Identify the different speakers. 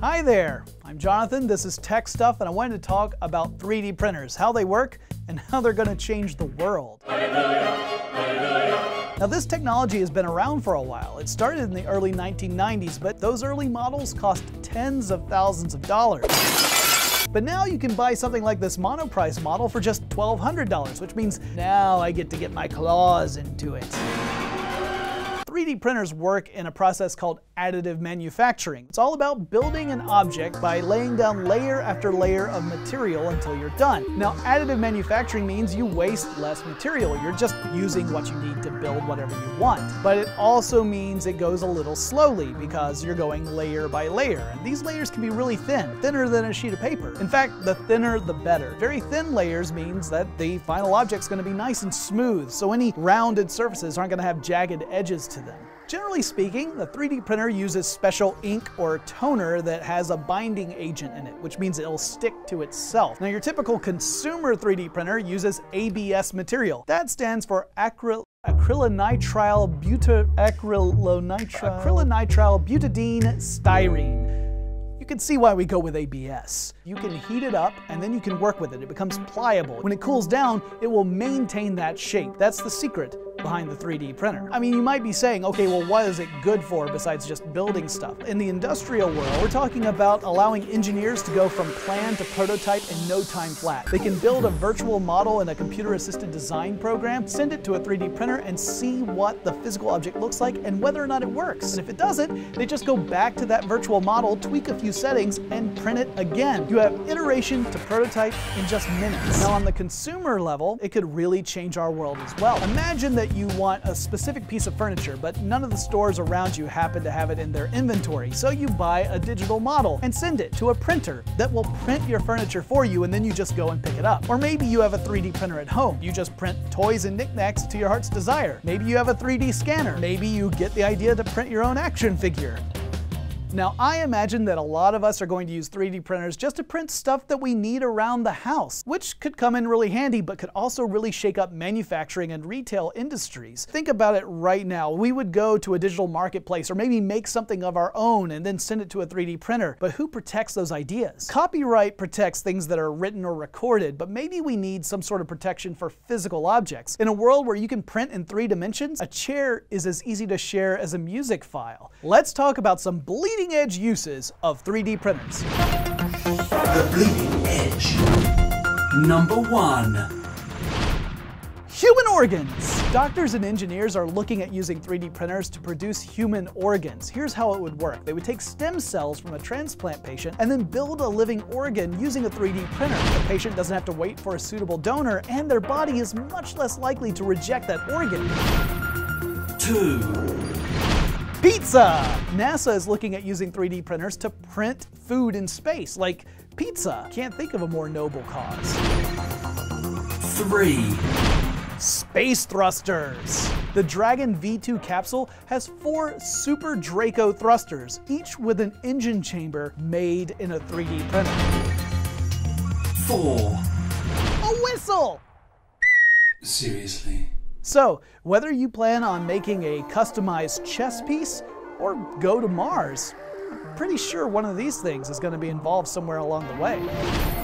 Speaker 1: Hi there, I'm Jonathan, this is Tech Stuff, and I wanted to talk about 3D printers, how they work, and how they're going to change the world. Now this technology has been around for a while. It started in the early 1990s, but those early models cost tens of thousands of dollars. But now you can buy something like this monoprice model for just $1,200, which means now I get to get my claws into it. 3D printers work in a process called additive manufacturing. It's all about building an object by laying down layer after layer of material until you're done. Now, additive manufacturing means you waste less material. You're just using what you need to build whatever you want. But it also means it goes a little slowly because you're going layer by layer. And these layers can be really thin, thinner than a sheet of paper. In fact, the thinner the better. Very thin layers means that the final object's going to be nice and smooth, so any rounded surfaces aren't going to have jagged edges to them. Generally speaking, the 3D printer uses special ink or toner that has a binding agent in it, which means it'll stick to itself. Now your typical consumer 3D printer uses ABS material. That stands for acryl acrylonitrile buta acrylonitrile acrylonitrile butadiene styrene You can see why we go with ABS. You can heat it up and then you can work with it. It becomes pliable. When it cools down, it will maintain that shape. That's the secret behind the 3D printer. I mean, you might be saying, okay, well, what is it good for besides just building stuff? In the industrial world, we're talking about allowing engineers to go from plan to prototype in no time flat. They can build a virtual model in a computer-assisted design program, send it to a 3D printer, and see what the physical object looks like and whether or not it works. And if it doesn't, they just go back to that virtual model, tweak a few settings, and print it again. You have iteration to prototype in just minutes. Now on the consumer level, it could really change our world as well. Imagine that you want a specific piece of furniture, but none of the stores around you happen to have it in their inventory. So you buy a digital model and send it to a printer that will print your furniture for you and then you just go and pick it up. Or maybe you have a 3D printer at home. You just print toys and knickknacks to your heart's desire. Maybe you have a 3D scanner. Maybe you get the idea to print your own action figure. Now, I imagine that a lot of us are going to use 3D printers just to print stuff that we need around the house, which could come in really handy, but could also really shake up manufacturing and retail industries. Think about it right now. We would go to a digital marketplace or maybe make something of our own and then send it to a 3D printer. But who protects those ideas? Copyright protects things that are written or recorded, but maybe we need some sort of protection for physical objects. In a world where you can print in three dimensions, a chair is as easy to share as a music file. Let's talk about some bleeding bleeding edge uses of 3D printers.
Speaker 2: The bleeding edge. Number one.
Speaker 1: Human organs! Doctors and engineers are looking at using 3D printers to produce human organs. Here's how it would work. They would take stem cells from a transplant patient and then build a living organ using a 3D printer. The patient doesn't have to wait for a suitable donor and their body is much less likely to reject that organ.
Speaker 2: Two.
Speaker 1: Pizza! NASA is looking at using 3D printers to print food in space, like pizza. Can't think of a more noble cause.
Speaker 2: Three.
Speaker 1: Space thrusters. The Dragon V2 capsule has four Super Draco thrusters, each with an engine chamber made in a 3D printer.
Speaker 2: Four.
Speaker 1: A whistle!
Speaker 2: Seriously?
Speaker 1: So, whether you plan on making a customized chess piece or go to Mars, I'm pretty sure one of these things is going to be involved somewhere along the way.